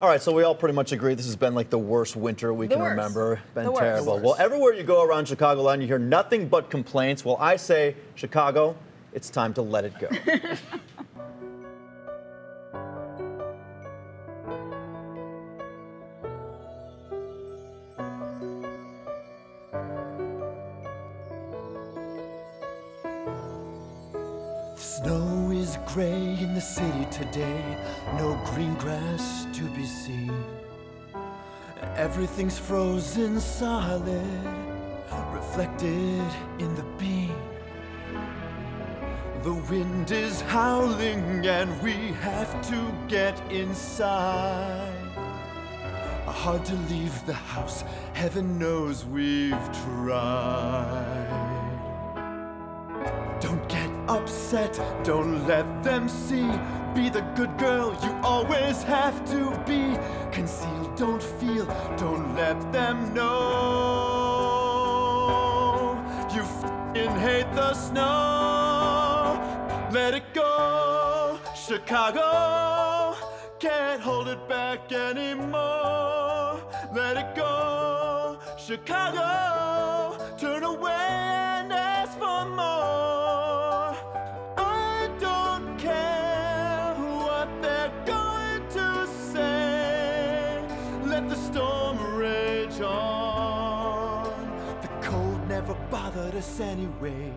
All right, so we all pretty much agree this has been like the worst winter we The can worst. remember. Been The worst. terrible. The Well, everywhere you go around Chicago Chicagoland, you hear nothing but complaints. Well, I say, Chicago, it's time to let it go. Snow is gray in the city today, no green grass to be seen. Everything's frozen solid, reflected in the beam. The wind is howling and we have to get inside. Hard to leave the house, heaven knows we've tried. Don't get upset, don't let them see. Be the good girl you always have to be. Conceal, don't feel, don't let them know. You fing hate the snow. Let it go, Chicago. Can't hold it back anymore. Let it go, Chicago. Turn away never bothered us anyway.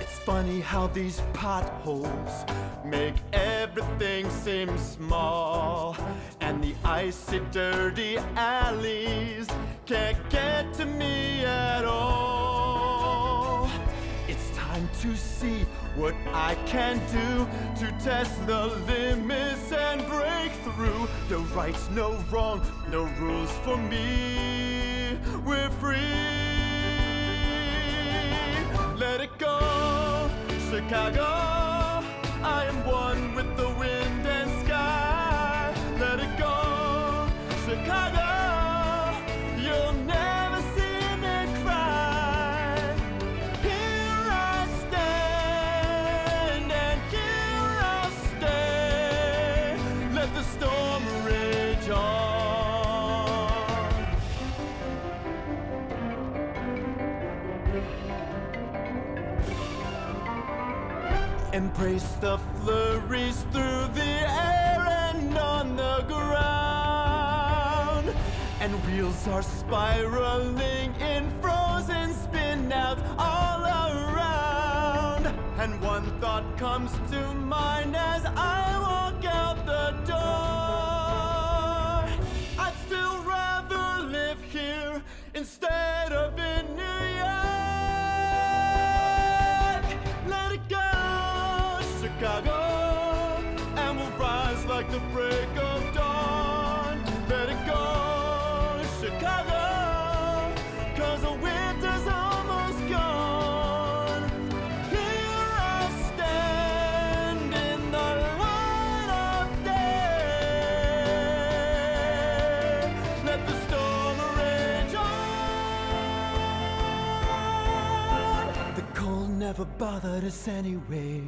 It's funny how these potholes make everything seem small. And the icy, dirty alleys can't get to me at all. It's time to see what I can do to test the limits rights, no wrong, no rules for me. We're free. Let it go, Chicago. Embrace the flurries through the air and on the ground. And wheels are spiraling in frozen spin outs all around. And one thought comes to mind as I Chicago, and we'll rise like the break of dawn. It go, Chicago, cause the winter's almost gone. Here I stand in the light of day. Let the storm rage on. The cold never bothered us anyway.